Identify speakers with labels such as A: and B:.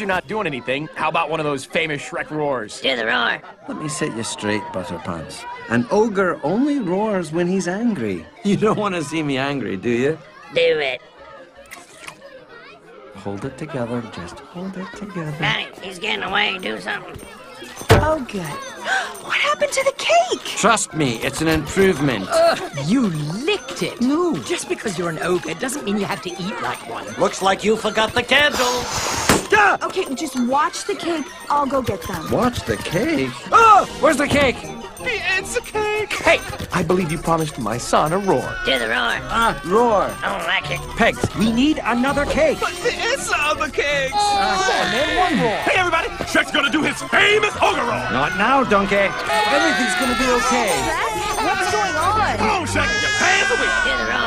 A: you're not doing anything, how about one of those famous Shrek roars?
B: Do the roar.
C: Let me set you straight, Butterpants. An ogre only roars when he's angry. You don't want to see me angry, do you?
B: Do it.
C: Hold it together. Just hold it together.
B: Got him. He's getting away. Do something.
D: Oh, good. What happened to the cake?
C: Trust me, it's an improvement.
E: Ugh, You licked it. No. Just because you're an ogre doesn't mean you have to eat like one.
F: Looks like you forgot the candle.
D: Okay, just watch the cake. I'll go get them.
C: Watch the cake. Oh, where's the cake?
A: It's a cake! Hey, I believe you promised my son a roar.
B: Do the roar.
C: Ah, roar.
B: I don't like it.
C: Pegs, we need another cake.
A: But It's other cakes! Come on, man, one roar. Hey, everybody! Shrek's gonna do his famous ogre roar!
C: Not now, Donkey. Everything's gonna be okay.
D: What's going on?
A: Come on, Shrek, your hands are weak!
B: Do the roar.